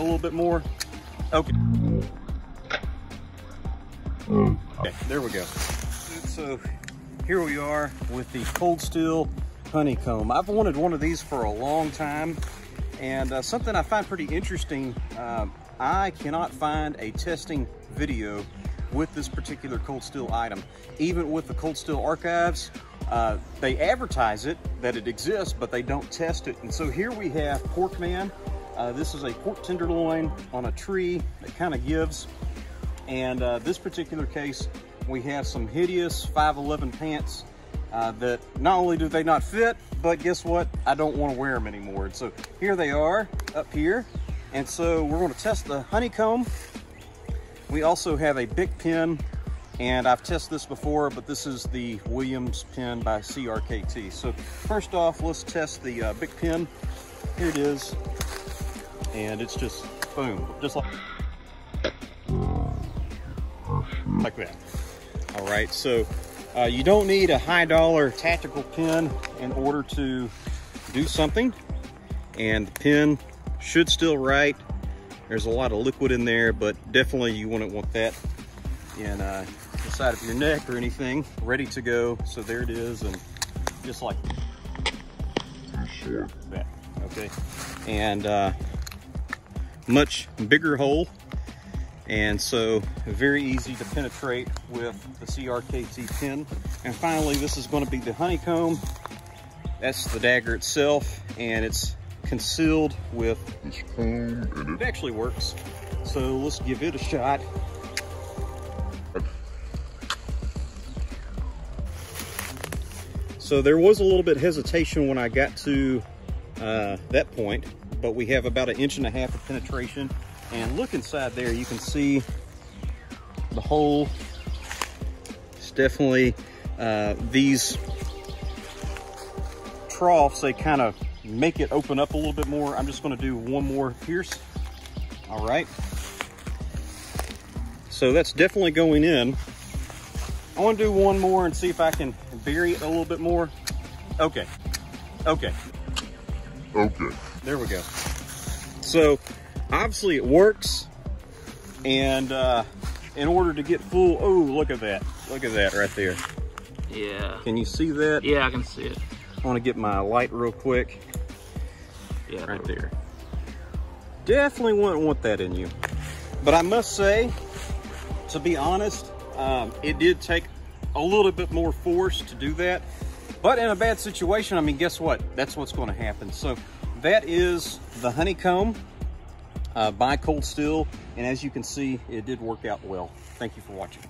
little bit more? Okay. Okay, there we go. So here we are with the cold steel honeycomb. I've wanted one of these for a long time and uh, something I find pretty interesting, uh, I cannot find a testing video with this particular cold steel item. Even with the cold steel archives, uh, they advertise it, that it exists, but they don't test it. And so here we have Porkman. Uh, this is a pork tenderloin on a tree that kind of gives. And uh, this particular case, we have some hideous 511 pants uh, that not only do they not fit, but guess what? I don't want to wear them anymore. And so here they are up here. And so we're going to test the honeycomb. We also have a Bic pin and I've tested this before, but this is the Williams pin by CRKT. So first off, let's test the uh, Bic pen. Here it is. And it's just boom, just like, like that. All right, so uh, you don't need a high dollar tactical pen in order to do something. And the pen should still write. There's a lot of liquid in there, but definitely you wouldn't want that in uh, the side of your neck or anything. Ready to go. So there it is. And just like that. Okay. And uh, much bigger hole and so very easy to penetrate with the CRKT pin. And finally, this is gonna be the honeycomb. That's the dagger itself, and it's concealed with this foam, and it actually works. So let's give it a shot. So there was a little bit hesitation when I got to uh, that point, but we have about an inch and a half of penetration and look inside there, you can see the hole. It's definitely uh, these troughs, they kind of make it open up a little bit more. I'm just gonna do one more pierce. All right. So that's definitely going in. I wanna do one more and see if I can bury it a little bit more. Okay, okay. Okay. There we go. So obviously it works. And uh, in order to get full, oh, look at that. Look at that right there. Yeah. Can you see that? Yeah, I can see it. I want to get my light real quick. Yeah. Right there. Definitely wouldn't want that in you. But I must say, to be honest, um, it did take a little bit more force to do that. But in a bad situation, I mean, guess what? That's what's going to happen. So that is the honeycomb uh, by Cold Steel. And as you can see, it did work out well. Thank you for watching.